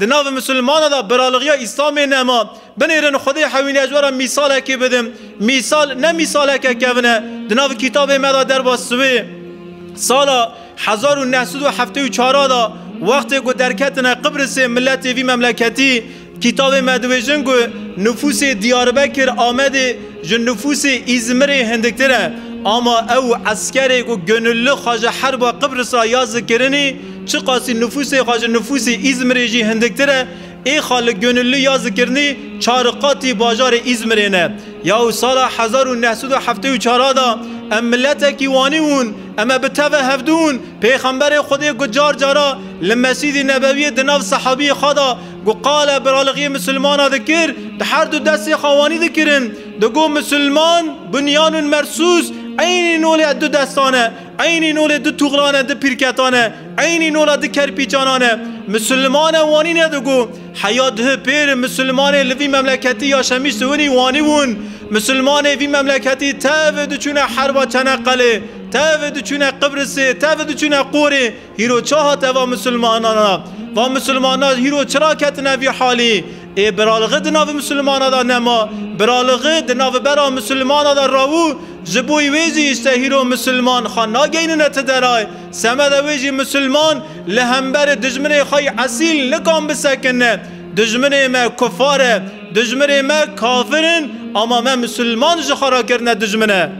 دناو مسلمان دا برالغیا اسلام نما. بنیرن خدای حوین اجوارا مثال که بدم مثال نه مثال که کونه دناو کتاب مدا در باسوی سالا 1974 دا وقتی که درکتنا قبرس ملت وی مملکتی کتاب مدویجن گو نفوس دیاربکر آمده جن نفوس ازمر هندکتره. اما او عسکری گو گنلو خواج حرب قبرس را یاز کرنی. چه قاسی نفوس خواج نفوس ازمر جی هندکتره ای خال گنلو یاز کرنی چارقاتی باجار ازمرینه یا سال 1974 دا ام ملت وانیون اما به تو هفدون پیغمبر خودی گجار جارا لمسید نبوی دناف صحابی خدا گو قال برالغی مسلمان ذکر ده هر دو دست خوانی ذکرن دگو مسلمان بنیان مرسوس عین نول دو دستانه عین نول دو توغرانه دو پیرکتانه عین نول دو کرپیچانانه مسلمان وانی ندگو حیات ده پیر مسلمان لوی مملکتی یا سونی وانی وون مسلمان وی مملکتی تاو دو چونه حربا چنقله تاو دو چونه قبرسه تاو دو چونه قوره هیرو چاها توا مسلمانانا و مسلمانا هیرو چرا کتنه وی حالی ای برالغه دناو مسلمانا دا نما برالغه دناو برا مسلمانا دا راو جبوی ویجی اشته هیرو مسلمان خان. ناگین نت درای. سمد ویجی مسلمان لهمبر دجمنه خای اصیل لکام بسکنه. دجمنه ما کفاره. دجمنه ما کافرن. اما ما مسلمان جخارا کرنه دجمنه.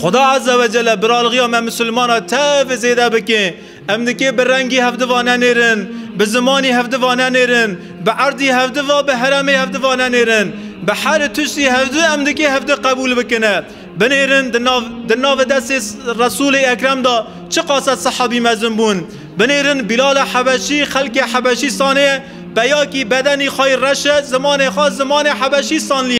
خدا عز و جل برالغی ما مسلمان تاف زیده بکن. ام دکی به رنگی هفدوانه نیرن به زمانی هفدوانه نیرن به عردی هفدوا به حرمی هفدوانه نیرن به هر تشتی هفدو ام دکی هفدو قبول بکنه. بنیرن دناو رسول اکرم دا. چه قاصد صحابی مزن بون؟ بنیرن بلال حبشی خلق حبشی سانه بیاکی بدنی خیر رشه زمان خاص زمان حبشی سان